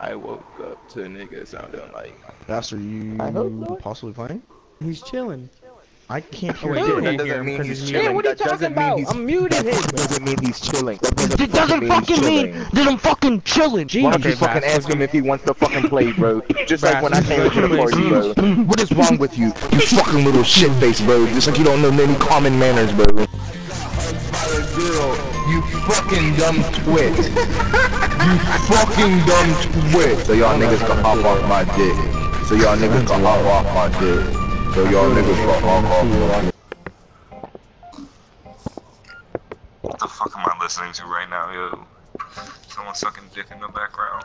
I woke up to a nigga sounding like. Bastard, are you I hope not. possibly playing? He's chilling. I can't Oh, hear wait, you. dude, that doesn't him mean 'cause he's he's chilling. muted. what are you talking about? I'm muting him. That doesn't mean he's chilling. That doesn't, It doesn't fucking he's mean chilling. that I'm fucking chilling. Why don't you fucking ask him if he wants to fucking play, bro? Just like when I Bass, came into the please. party, bro. What is wrong with you? You fucking little shit face, bro. Just like you don't know any common manners, bro. You fucking dumb twit. you fucking dumb twit. So y'all niggas can hop off my dick. So y'all niggas can hop off my dick. So y'all niggas can hop off my dick. What the fuck am I listening to right now, yo? Someone sucking dick in the background.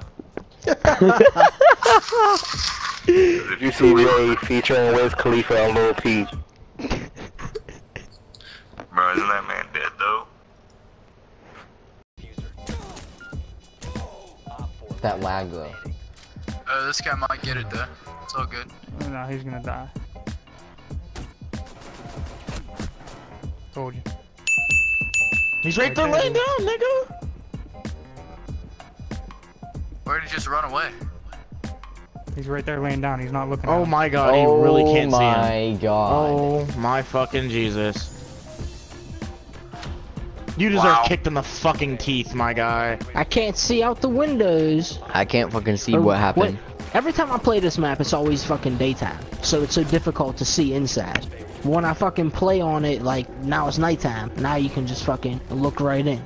Did you see Ray featuring Wiz Khalifa and Lil Peep? Bro, isn't that man dead though? That lag though. Uh, this guy might get it though. It's all good. No, he's gonna die. Told you. He's right there laying down, nigga. Where did he just run away? He's right there laying down. He's not looking. Oh at my god, you really can't oh see him. my god. Oh my fucking Jesus. You deserve Wow. kicked in the fucking teeth, my guy. I can't see out the windows. I can't fucking see Or what happened. Every time I play this map, it's always fucking daytime, so it's so difficult to see inside. When I fucking play on it, like now it's nighttime. Now you can just fucking look right in.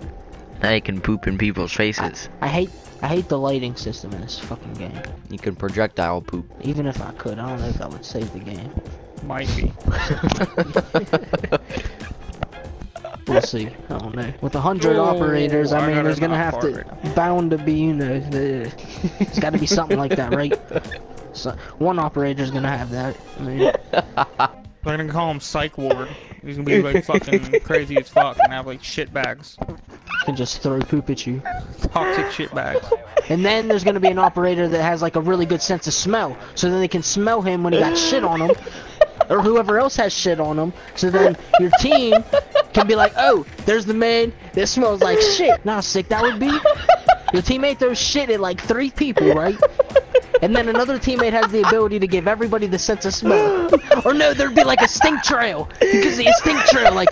Now you can poop in people's faces. I hate, I hate the lighting system in this fucking game. You can projectile poop. Even if I could, I don't know if I would save the game. Might be. We'll see. I don't know. With a hundred Oh, operators, I I mean, there's gonna have to bound to be, you know, the, it's got to be something like that, right? So one operator's gonna have that. I mean, They're gonna call him Psych Ward. He's gonna be like fucking crazy as fuck and have like shit bags, can just throw poop at you. toxic shit bags. And then there's gonna be an operator that has like a really good sense of smell, so then they can smell him when he got shit on him, or whoever else has shit on them. So then your team can be like, oh, there's the man that smells like shit. How sick that would be. Your teammate throws shit at like three people, right? And then another teammate has the ability to give everybody the sense of smell. Or no, there'd be like a stink trail. See a stink trail, like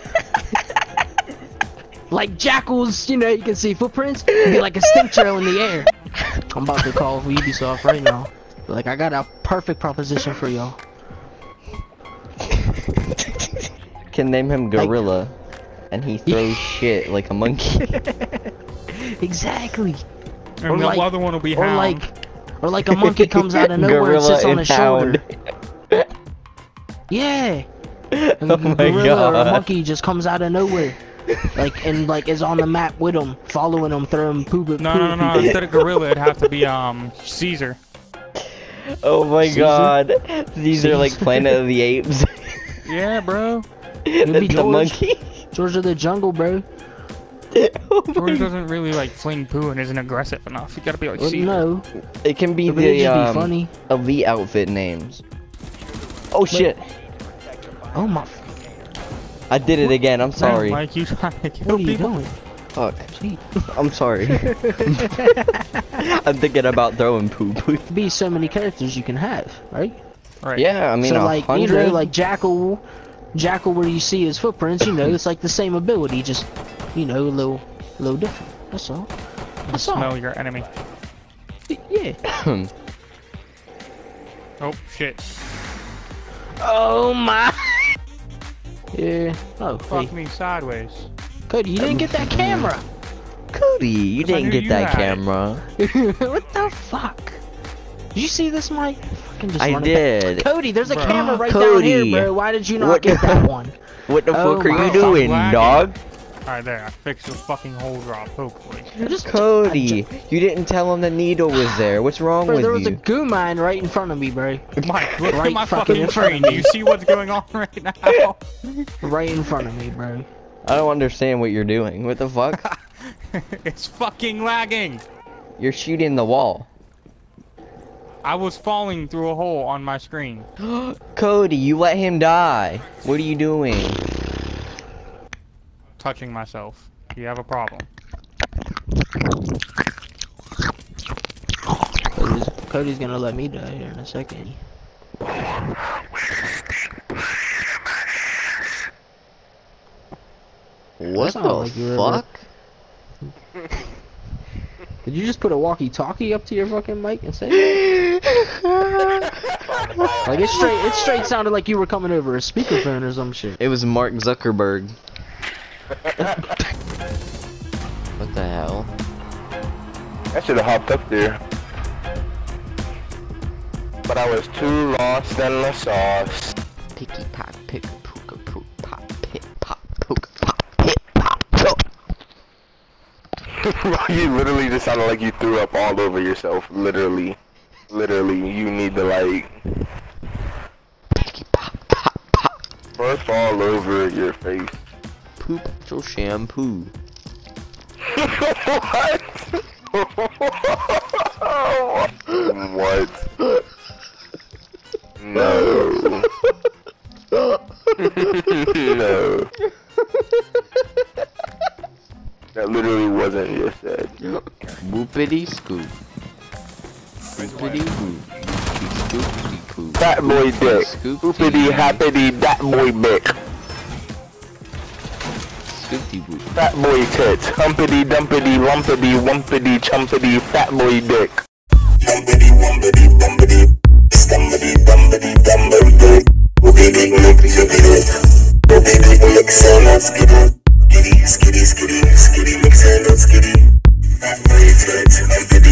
like jackals, you know, you can see footprints. It'd be like a stink trail in the air. I'm about to call Ubisoft right now. Like I got a perfect proposition for y'all. Can name him Gorilla, and he throws shit like a monkey. Exactly. And Or the like- other one will be Or Hound. like, or like a monkey comes out of nowhere and Gorilla sits on and his shoulder. Yeah. And Oh my gorilla or a monkey just comes out of nowhere. Like and like is on the map with him, following him, throwing poop at no, no, no, no. Instead of gorilla, it'd have to be um Caesar. Oh my Caesar? god. These are like Planet of the Apes. Yeah, bro. It'd be the George. monkey. George of the Jungle, bro. Oh George doesn't really like fling poo and isn't aggressive enough. You gotta be like Well, Caesar. no, It can be but the just be um, funny. elite outfit names. Oh shit! Oh my, I did it again. I'm sorry. Mike, you trying to what kill are you people? doing? Fuck. Gee. I'm sorry. I'm thinking about throwing poop. Be so many characters you can have, right? Right. yeah, I mean so like hundred. you know, like Jackal, Jackal, where you see his footprints, you know, it's like the same ability, just you know, a little, a little different. That's all. That's all. Smell your enemy. Yeah. Oh shit. Oh my. Yeah. Oh, Fuck hey, me sideways. Cody, you didn't get that camera. Cody, you didn't get you that camera. what the fuck? Did you see this, Mike? Fucking just I run it back. did. Cody, there's a Bro. camera right down Cody. here, bro. Why did you not What get the- that one? What the Oh fuck are you doing, dog? Alright, there. I fixed the fucking hole drop, hopefully. I just, Cody, you didn't tell him the needle was there. What's wrong Bro, with there was you? a Gu mine right in front of me, bro. Mike, look Right at my fucking fucking in front of screen. Do you see what's going on right now? Right in front of me, bro. I don't understand what you're doing. What the fuck? it's fucking lagging. you're shooting the wall. I was falling through a hole on my screen. Cody, you let him die. What are you doing? Touching myself. You have a problem. Cody's gonna let me die here in a second. What the like you were fuck? Did you just put a walkie-talkie up to your fucking mic and say? that? like it straight, it straight sounded like you were coming over a speakerphone or some shit. It was Mark Zuckerberg. what the hell? I should have hopped up there. But I was too lost in the sauce. Picky pop, pick, pooka, poop, pop, pit, pop, pook, pop, pit, pop, pook. you literally just sounded like you threw up all over yourself. Literally. Literally, you need to like Picky pop, pop, pop. burp all over your face. Poop your shampoo. what? what? No. no. That literally wasn't just said. Whoopity scoop. Scoopity Fat boy dick. Scoopity happity that boy dick. Scoopity boop. Fat boy tits. Humpity dumpity lumpity wumpity chumpity fat boy dick. Humpity wumpity bumpity. Stumpity bumpity dumber dick. Boopity look yuppity. Boopity lick sana skitty. Skitty skitty skitty skitty lick sana skitty. Fat boy tits. Humpity